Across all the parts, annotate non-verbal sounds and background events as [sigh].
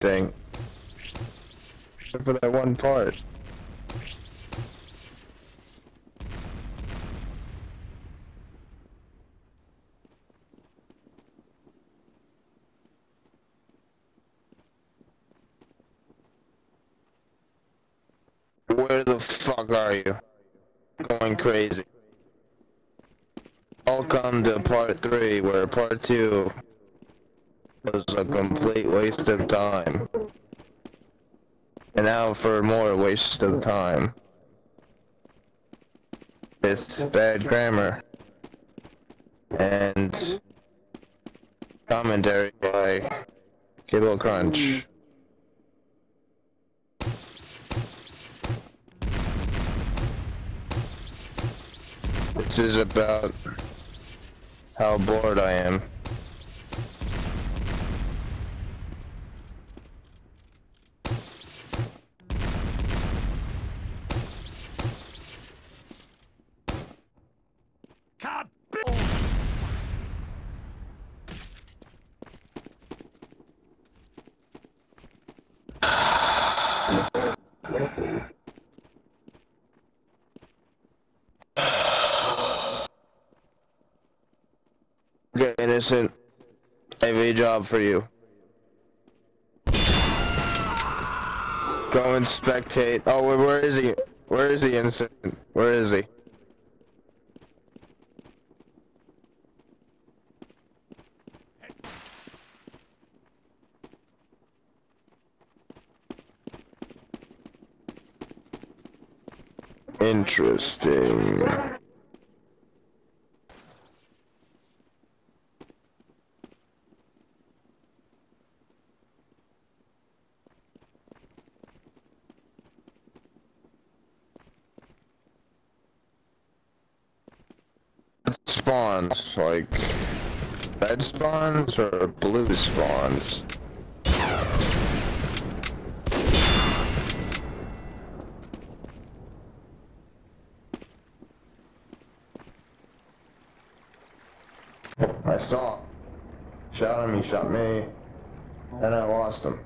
thing. Except for that one part. Where the fuck are you? Going crazy. Welcome to part 3, where part 2 was a complete waste of time. And now for more waste of time. With bad grammar. And commentary by Cable Crunch. This is about how bored I am. Good innocent. I have a job for you. Go and spectate. Oh, where, where is he? Where is he, innocent? Where is he? Interesting. Spawns, like red spawns or blue spawns? I saw him. Shot him, he shot me, and I lost him.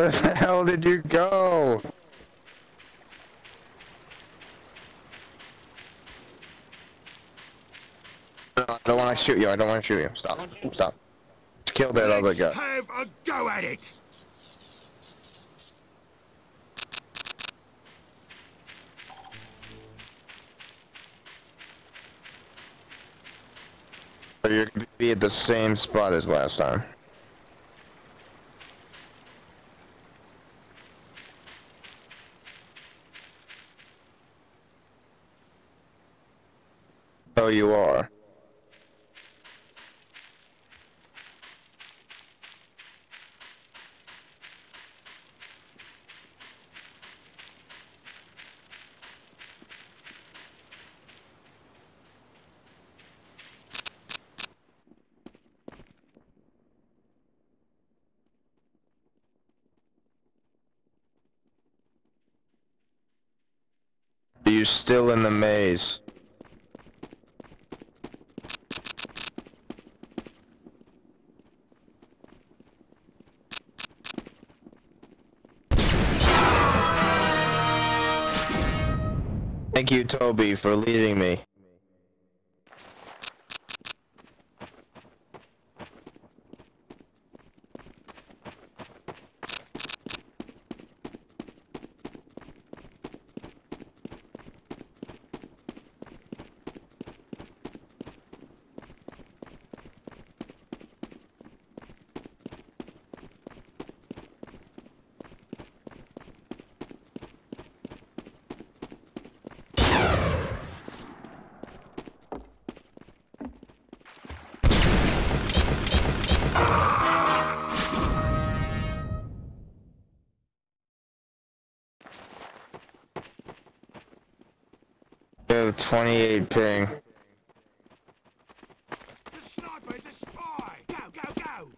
Where the hell did you go? No, I don't want to shoot you. I don't want to shoot you. Stop. Stop. Kill that other guy. Have a go at it. You're gonna be at the same spot as last time. You are. Are you still in the maze? Thank you, Toby, for leading me. Have 28 ping. The sniper is a spy. Go, go, go.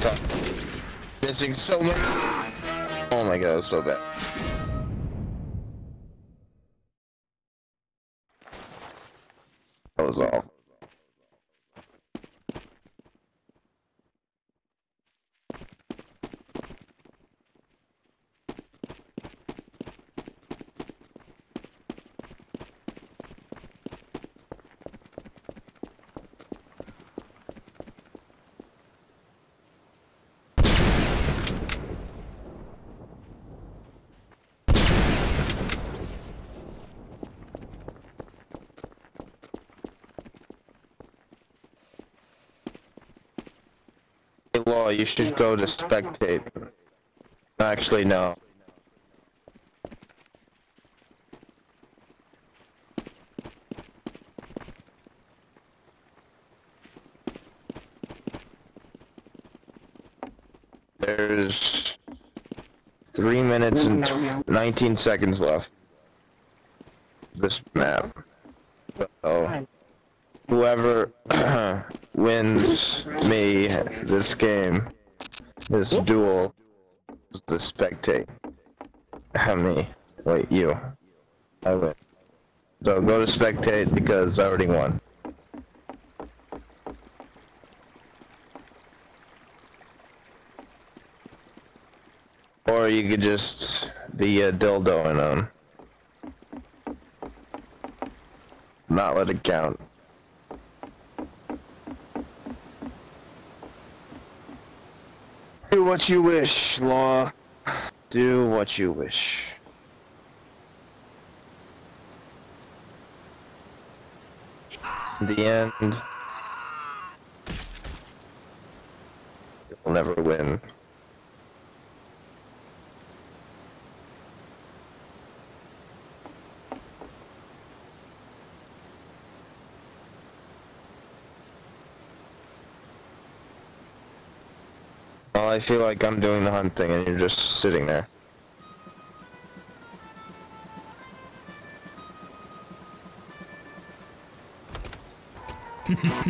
Top. Missing so many. Oh my god, so bad. That was all. Law, you should go to spectate. Actually, no. There's three minutes and tw- 19 seconds left. This map. So, whoever [clears throat] wins me this game, this duel, is the spectate. me. Wait, you. I win. So go to spectate because I already won. Or you could just be a dildo and um not let it count. Do what you wish, Law. Do what you wish. The end, you'll never win. Well, I feel like I'm doing the hunting and you're just sitting there. [laughs]